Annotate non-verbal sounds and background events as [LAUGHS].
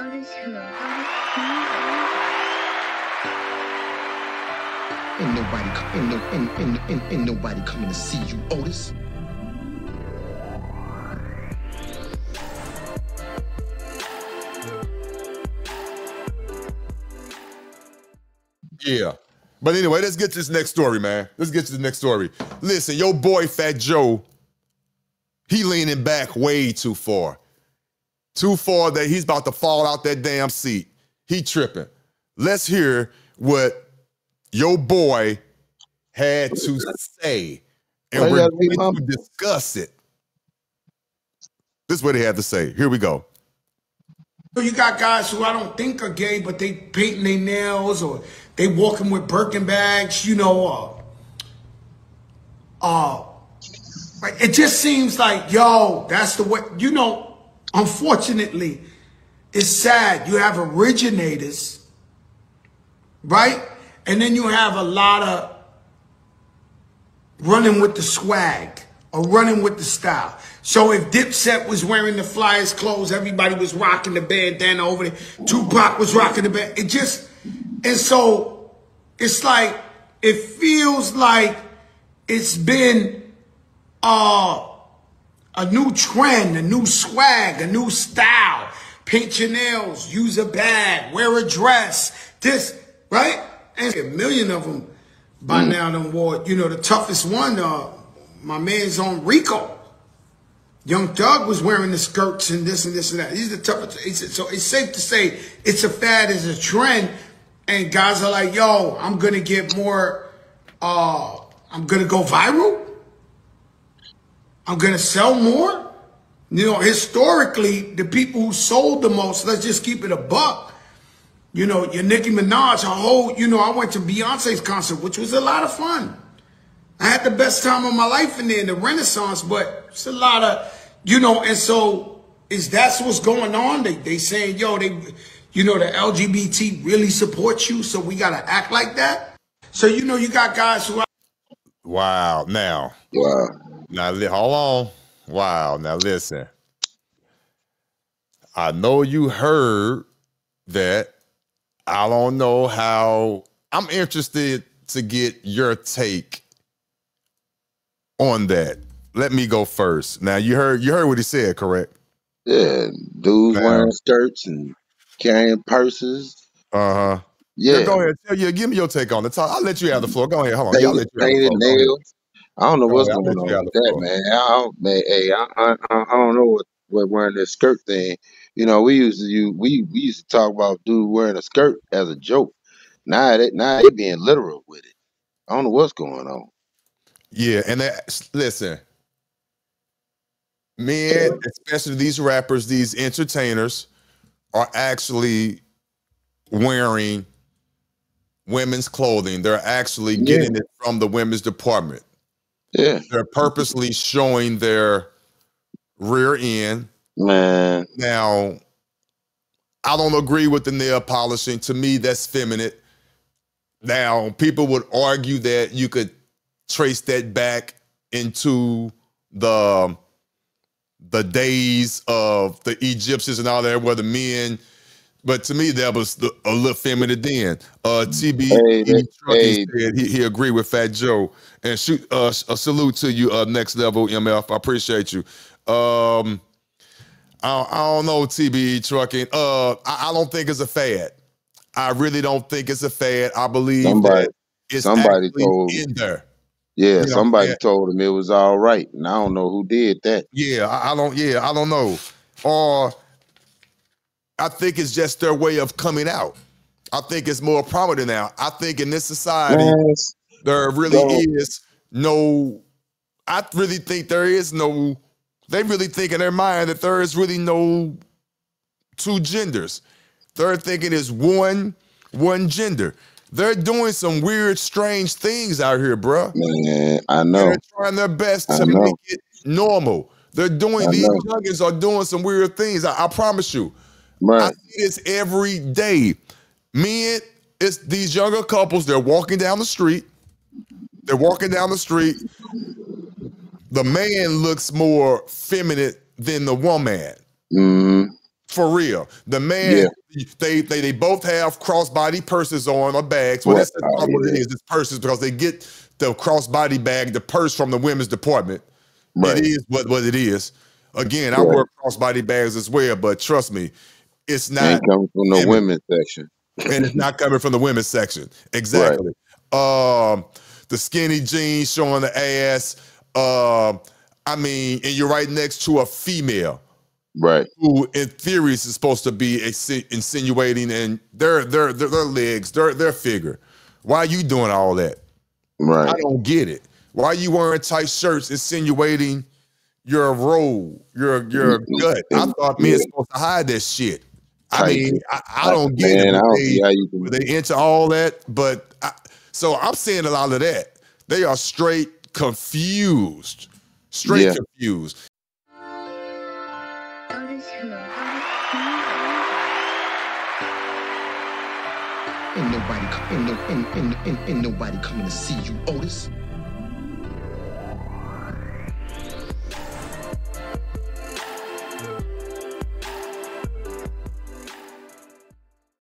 Ain't nobody, ain't, no, ain't, ain't, ain't, ain't nobody coming to see you, Otis. Yeah. But anyway, let's get to this next story, man. Let's get to the next story. Listen, your boy Fat Joe, he leaning back way too far. Too far that he's about to fall out that damn seat. He tripping. Let's hear what your boy had to say. And Why we're going to discuss it. This is what he had to say. Here we go. You got guys who I don't think are gay, but they painting their nails or they walking with Birkin bags, you know. Uh, uh, it just seems like, yo, that's the way, you know, unfortunately, it's sad. You have originators, right? And then you have a lot of running with the swag or running with the style. So if Dipset was wearing the Flyers clothes, everybody was rocking the bandana over there. Tupac was rocking the band. It just, and so it's like, it feels like it's been uh, a new trend, a new swag, a new style. Paint your nails, use a bag, wear a dress, this, right? And a million of them by now done wore, you know, the toughest one, uh, my man's on Rico. Young Thug was wearing the skirts and this and this and that. These are the toughest. It's, so it's safe to say it's a fad, it's a trend. And guys are like, yo, I'm going to get more, uh, I'm going to go viral. I'm going to sell more. You know, historically, the people who sold the most, let's just keep it a buck. You know, your Nicki Minaj, a whole, you know, I went to Beyonce's concert, which was a lot of fun. I had the best time of my life in there in the Renaissance, but it's a lot of, you know, and so is that's what's going on? They they saying, yo, they, you know, the LGBT really supports you, so we gotta act like that. So you know, you got guys who Wow. Now, Wow. now li- hold on. Wow. Now listen. I know you heard that. I don't know how. I'm interested to get your take on that. Let me go first. Now you heard you heard what he said, correct? Yeah, dudes wearing skirts and carrying purses. Uh huh. Yeah, Go ahead. Tell you, give me your take on it. Talk- I'll let you have the floor. Go ahead. Hold on. Y'all painted, let you have the floor. Go nails. I don't know Go what's ahead. Going on with that, floor. man. I don't, man, hey, I, I, I I don't know what, what wearing that skirt thing. You know, we used to you we we used to talk about dude wearing a skirt as a joke. Now they now they being literal with it. I don't know what's going on. Yeah, and that, listen, men, especially these rappers, these entertainers, are actually wearing women's clothing. They're actually Yeah, getting it from the women's department. yeah, They're purposely showing their rear end. man. Now, I don't agree with the nail polishing. To me, that's feminine. Now, people would argue that you could trace that back into the the days of the Egyptians and all that, where the men. But to me, that was the, a little feminine then. Uh, TB Hey, Trucking hey, said he, he agreed with Fat Joe. And shoot, uh, a salute to you, uh, next level MF. I appreciate you. Um, I, I don't know, TBE trucking. Uh, I, I don't think it's a fad. I really don't think it's a fad. I believe somebody that it's somebody told in there. yeah, You know, somebody yeah, told him it was all right. And I don't know who did that. yeah. I, I don't. Yeah, I don't know. Or I think it's just their way of coming out. I think it's more prominent now. I think in this society, Man, there really so is no. I really think there is no. They really think in their mind that there is really no two genders. They're thinking it's one one gender. They're doing some weird, strange things out here, bruh. man, I know. they're trying their best I to know. make it normal. They're doing I these know. youngins are doing some weird things. I, I promise you. I see this every day. Men, it's these younger couples, they're walking down the street. They're walking down the street. The man looks more feminine than the woman. hmm For real. The man, yeah. they, they they both have crossbody purses on or bags. Well, Right. that's Oh, what yeah. is. It's purses because they get the crossbody bag, the purse from the women's department. Right. It is what, what it is. Again, I wear crossbody bags as well, but trust me, it's not Ain't coming from the Women. women's section. and it's not coming from the women's section. [LAUGHS] Exactly. Um, the skinny jeans showing the ass. Um, I mean, and you're right next to a female Right. who, in theory, is supposed to be insinuating and their their their, their legs, their their figure. Why are you doing all that? Right. I don't get it. Why are you wearing tight shirts insinuating your roll, your your Mm, gut? I thought men yeah. supposed to hide that shit. I mean. I, I don't get Man, it. I don't they- see how you can. they into all that? But I, so I'm seeing a lot of that. They are straight confused, straight Yeah. confused. Ain't nobody, ain't, no, ain't, ain't, ain't, ain't nobody coming to see you, Otis.